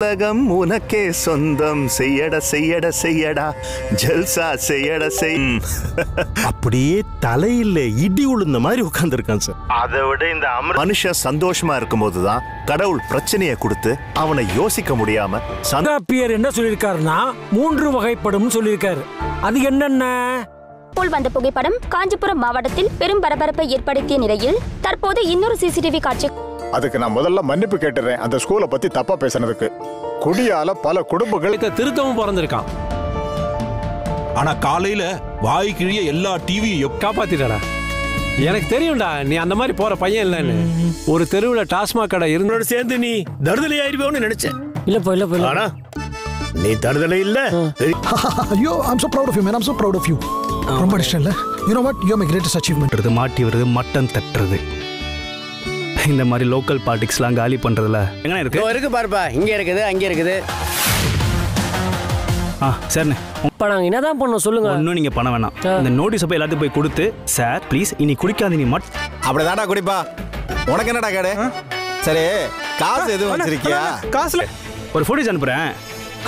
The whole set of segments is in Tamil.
உலகம் உனக்கே சொந்தம். செய்யட செய்யட செய்யடா. ஜல்சா செய்யட செய். அப்படியே தலையில இடி உளுந்த மாதிரி உட்கார்ந்துருக்கான் சார். அதை விட இந்த மனுஷன் சந்தோஷமா இருக்கும்போது தான் கடவுள் பிரச்சனையை கொடுத்து அவனை யோசிக்க முடியாம தொல்காப்பியர் என்ன சொல்லியிருக்காருன்னா மூன்று வகைப்படும் சொல்லியிருக்காரு. அது என்னென்ன? போல் வந்த புகைப்படம் காஞ்சிபுரம் மாவட்டத்தில் பெரும் பரபரப்பை ஏற்படுத்திய நிலையில் தற்போது இன்னொரு சிசிடிவி காட்சி அதுக்கு நான் முதல்ல மன்னிப்பு கேட்டுறேன். அந்த ஸ்கூலை பத்தி தப்பா பேசுனதுக்கு. குடியால பல குடும்பங்கள் இத திருத்தவும் பிறந்திருக்கான். ஆனா காலையில வாய் கிழிய எல்லா டிவியும் காப்பாத்திட்டடா எனக்கு தெரியும்டா நீ அந்த மாதிரி போற பையன் இல்லைன்னு. ஒரு தெருவுல டாஸ்மாக் கடை இருந்து உன்னோட சேர்ந்து நீ தடுதலை ஆயிருவேன்னு நினைச்சேன். இல்லப்பா இல்லப்பா இல்ல ஆனா நீ தடுதலை இல்ல. Yo, I'm so proud of you, man. I'm so proud of you. ரொம்ப இஷ்டம் இல்ல? You know what you my greatest achievement மாட்டி வருது மட்டன் தட்டுறது. இந்த மாதிரி லோக்கல் பாலிடிக்ஸ்லாம் காலி பண்றதுல எங்க இருக்கு? இருக்கு பாருப்பா. இங்க இருக்குது அங்க இருக்குது. ஆ சரிண்ணே இப்ப நாங்க என்னதான் பண்ணோம் சொல்லுங்க. ஒன்றும் நீங்க பண்ண வேணாம். இந்த நோட்டீஸ் போய் எல்லாத்துக்கும் போய் கொடுத்து சார் ப்ளீஸ் இனி குடிக்காத நீ மட் அப்படிதான்டா குடிப்பா. உனக்கு என்னடா கேடு? சரி காசு எதுவும் வச்சிருக்கியா? காசுல ஒரு ஃபோட்டோஸ் அனுப்புறேன்.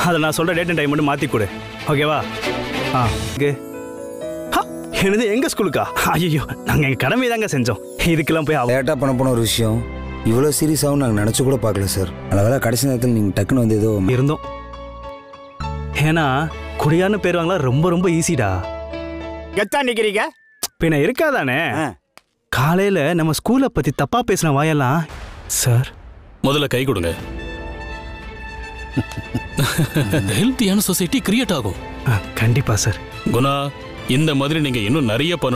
அதை நான் சொல்ற டேட் அண்ட் டைம் மட்டும் மாத்தி கொடு. ஓகேவா ஆ ஓகே என்னது எங்க ஸ்கூலுக்கா? ஐயோ நாங்க எங்க கடமை தாங்க செஞ்சோம். இதுக்கெல்லாம் போய் லேட்டாக பண்ண போன ஒரு விஷயம் இவ்வளோ சீரியஸாகவும் நாங்கள் நினச்சி கூட பார்க்கல சார் வேலை கடைசி நேரத்தில் நீங்கள் டக்குன்னு வந்து ஏதோ இருந்தோம். ஏன்னா குடியான்னு பேர் வாங்கலாம் ரொம்ப ரொம்ப ஈஸிடா கெத்தா நிக்கிறீங்க? பின்ன இருக்காதானே? காலையில நம்ம ஸ்கூலை பத்தி தப்பா பேசின வாயெல்லாம் சார் முதல்ல கை கொடுங்க. ஹெல்த்தியான சொசைட்டி கிரியேட் ஆகும். கண்டிப்பா சார் குணா இந்த மாதிரி நீங்க இன்னும் நிறைய பண்ணணும்.